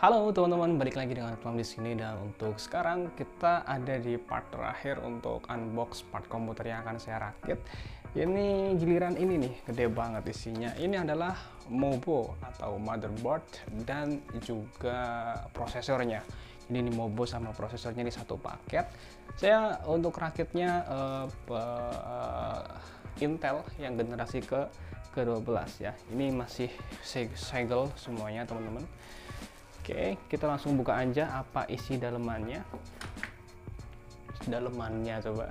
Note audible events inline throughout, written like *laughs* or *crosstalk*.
Halo teman-teman, balik lagi dengan Tom di sini dan untuk sekarang kita ada di part terakhir untuk unbox part komputer yang akan saya rakit. Ini giliran ini nih, gede banget isinya. Ini adalah Mobo atau motherboard dan juga prosesornya. Ini nih Mobo sama prosesornya di satu paket. Saya untuk rakitnya uh, uh, Intel yang generasi ke ke-12 ya. Ini masih segel semuanya teman-teman. Oke, kita langsung buka aja apa isi dalemannya. Dalemannya coba.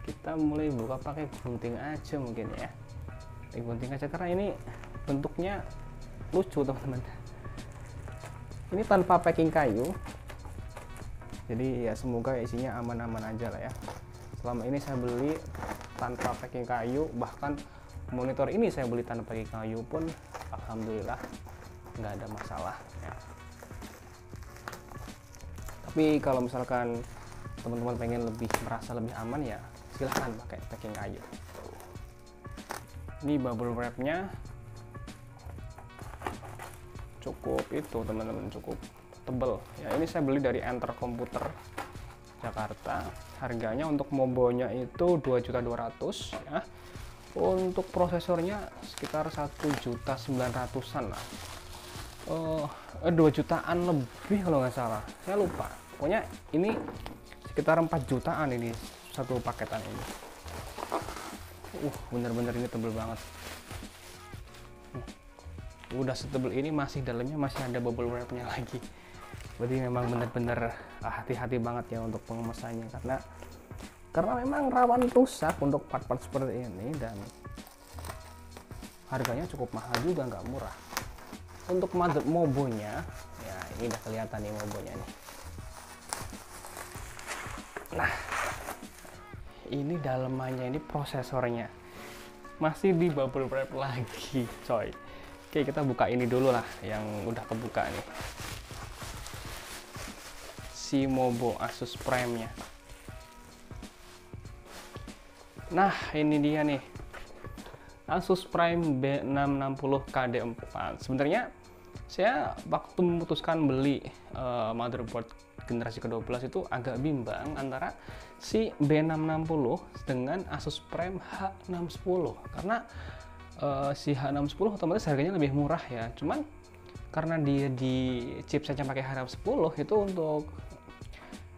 Kita mulai buka pakai gunting aja mungkin ya. Pakai gunting aja karena ini bentuknya lucu teman-teman. Ini tanpa packing kayu. Jadi ya semoga isinya aman-aman aja lah ya. Selama ini saya beli tanpa packing kayu, bahkan monitor ini saya beli tanpa packing kayu pun alhamdulillah nggak ada masalah ya. tapi kalau misalkan teman-teman pengen lebih merasa lebih aman ya silahkan pakai packing kayu ini bubble wrapnya. Cukup itu teman-teman cukup tebel. Ya ini saya beli dari Enter Komputer Jakarta. Harganya untuk mobonya itu 2.200 ya untuk prosesornya sekitar satu juta sembilan ratusan lah. Uh, eh, 2 jutaan lebih kalau nggak salah. Saya lupa. Pokoknya ini sekitar 4 jutaan ini satu paketan ini. Uh bener-bener ini tebel banget. Uh, udah setebel ini masih dalamnya masih ada bubble wrapnya *laughs* lagi. Berarti memang bener-bener ah, hati-hati banget ya untuk pengemesannya. Karena karena memang rawan rusak untuk part-part seperti ini dan harganya cukup mahal juga nggak murah. Untuk mother mobonya ya ini udah kelihatan nih mobonya nih. Nah ini dalemannya ini prosesornya. Masih di bubble wrap lagi coy. Oke kita buka ini dulu lah yang udah kebuka nih. Si Mobo Asus Prime nya Nah, ini dia nih. Asus Prime B660 KD4. Sebenarnya saya waktu memutuskan beli uh, motherboard generasi ke-12 itu agak bimbang antara si B660 dengan Asus Prime H610 karena uh, si H610 otomatis harganya lebih murah ya. Cuman karena dia di chipsetnya pakai H610 itu untuk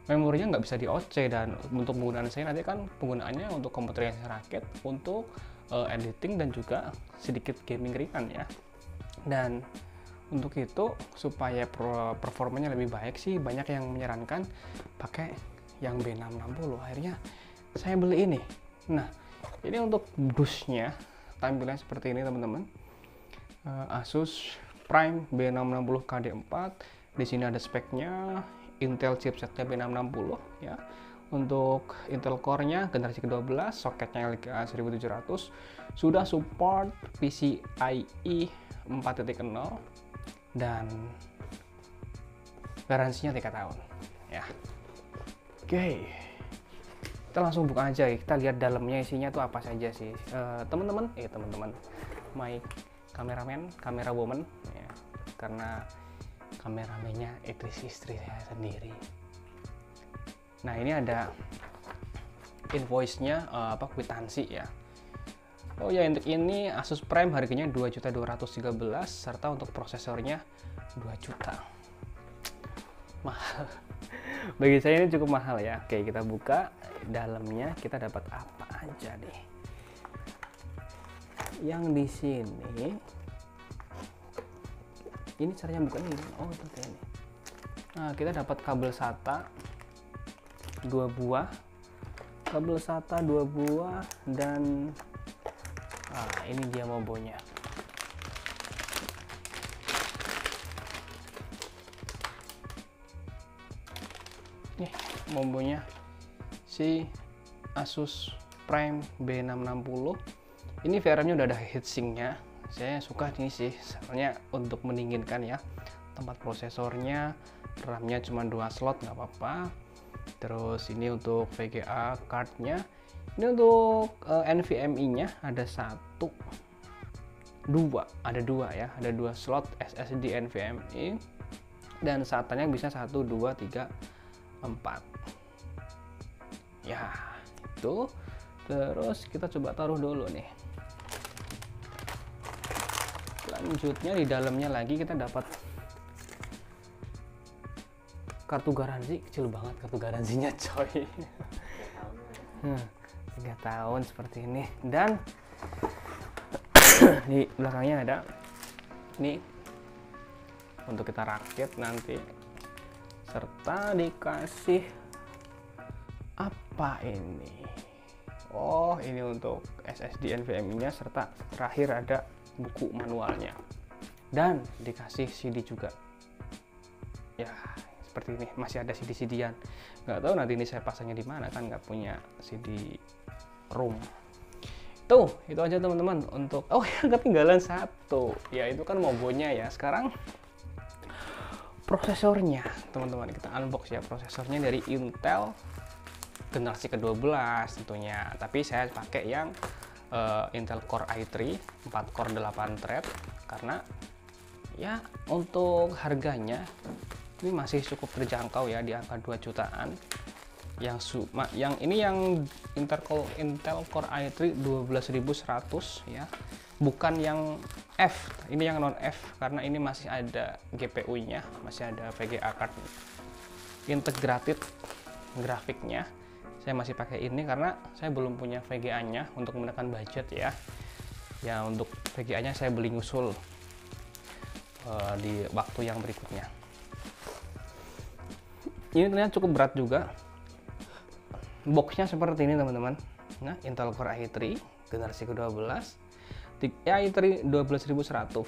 memorinya nggak bisa di OC dan untuk penggunaan saya nanti kan penggunaannya untuk komputer yang saya rakit untuk uh, editing dan juga sedikit gaming ringan ya. Dan untuk itu supaya performanya lebih baik sih banyak yang menyarankan pakai yang B660 akhirnya saya beli ini. Nah ini untuk busnya tampilan seperti ini teman-teman. Uh, Asus Prime B660 KD4 di sini ada speknya Intel chipset B660 ya. Untuk Intel Core-nya generasi ke-12, soketnya LGA 1700, sudah support PCIe 4.0 dan garansinya 3 tahun ya. Oke. Okay. Kita langsung buka aja, kita lihat dalamnya isinya tuh apa saja sih. Uh, teman-teman, eh teman-teman, my kameraman, kamera woman ya. Karena kameramennya itu istri saya sendiri nah ini ada invoice-nya uh, apa kwitansi ya Oh ya untuk ini Asus Prime harganya 2.213 serta untuk prosesornya 2 juta. Mahal. *laughs* Bagi saya ini cukup mahal ya. Oke, kita buka dalamnya kita dapat apa aja nih. Yang di sini ini caranya bukanya gimana oh itu kayak ini. Nah kita dapat kabel SATA dua buah. Kabel SATA dua buah dan nah ini dia mobonya nih mobonya si Asus Prime B660 ini VRM nya udah ada heatsinknya saya suka ini sih soalnya untuk mendinginkan ya tempat prosesornya RAM-nya cuma dua slot nggak apa-apa. Terus ini untuk VGA cardnya. Ini untuk uh, NVMe nya ada satu dua ada dua ya ada dua slot SSD NVMe dan SATA-nya bisa 1 2 3 4 ya itu. Terus kita coba taruh dulu nih selanjutnya di dalamnya lagi kita dapat kartu garansi. Kecil banget kartu garansinya coy. Hmm, tiga tahun seperti ini. Dan *coughs* di belakangnya ada ini untuk kita rakit nanti. Serta dikasih apa ini? Oh ini untuk SSD NVMe nya serta terakhir ada buku manualnya. Dan dikasih CD juga. Ya seperti ini. Masih ada CD-CDan nggak tahu nanti ini saya pasangnya di mana kan nggak punya CD room. Tuh itu aja teman-teman untuk oh *laughs* ya ketinggalan satu. Ya itu kan mobonya ya. Sekarang prosesornya. Teman-teman kita unbox ya prosesornya dari Intel generasi ke-12 tentunya. Tapi saya pakai yang uh, Intel Core i3 4 core 8 thread karena ya untuk harganya ini masih cukup terjangkau ya di angka 2 jutaan. Yang suma yang ini yang Intel Core Intel Core i3 12100 ya bukan yang F ini yang non F karena ini masih ada GPU nya masih ada VGA card integrated grafiknya saya masih pakai ini karena saya belum punya VGA nya untuk menekan budget ya. Ya untuk VGA nya saya beli ngusul uh, di waktu yang berikutnya. Ini ternyata cukup berat juga. Boxnya seperti ini teman-teman. Nah Intel Core i3 generasi ke-12 ya i3 12100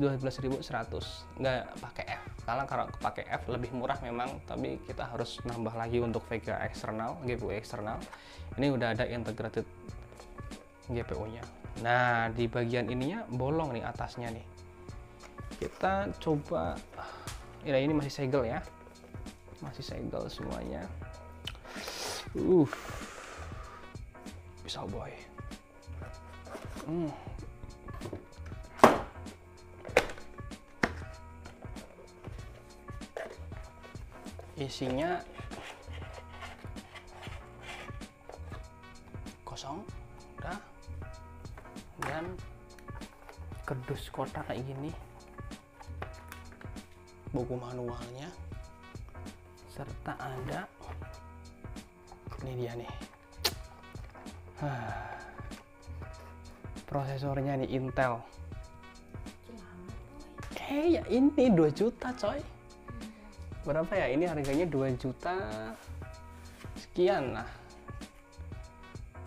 12100 nggak pakai F. Karena kalau pakai F lebih murah memang tapi kita harus nambah lagi untuk VGA eksternal GPU eksternal. Ini udah ada integrated GPU nya nah di bagian ininya bolong nih atasnya nih. Kita coba ya ini masih segel ya. Masih segel semuanya. Uh bisa boy. Hmm. Isinya kosong udah. Dan kerdus kotak kayak gini. Buku manualnya. Serta ada ini dia nih. Prosesornya nih Intel. Eh ya ini 2 juta coy berapa ya? Ini harganya 2 juta sekian lah.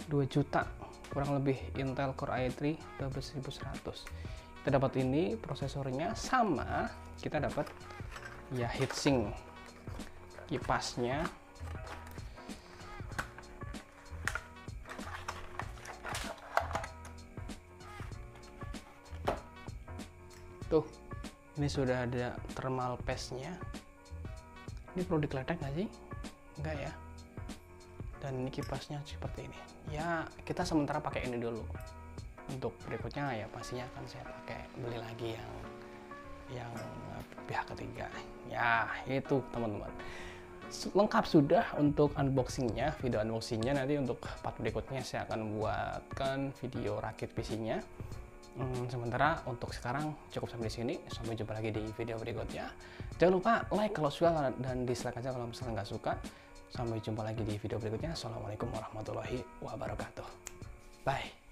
2 juta kurang lebih. Intel Core i3 12100 kita dapat ini prosesornya sama. Kita dapat ya heatsink kipasnya. Tuh ini sudah ada thermal paste nya ini perlu dikeletek nggak sih? Enggak ya? Dan ini kipasnya seperti ini. Ya kita sementara pakai ini dulu. Untuk berikutnya ya pastinya akan saya pakai. Beli lagi yang yang pihak ketiga. Ya itu teman-teman. Lengkap sudah untuk unboxingnya video unboxingnya. Nanti untuk part berikutnya saya akan buatkan video rakit PC nya hmm, sementara untuk sekarang cukup sampai di sini. Sampai jumpa lagi di video berikutnya. Jangan lupa like kalau suka dan dislike aja kalau misalnya nggak suka. Sampai jumpa lagi di video berikutnya. Assalamualaikum warahmatullahi wabarakatuh. Bye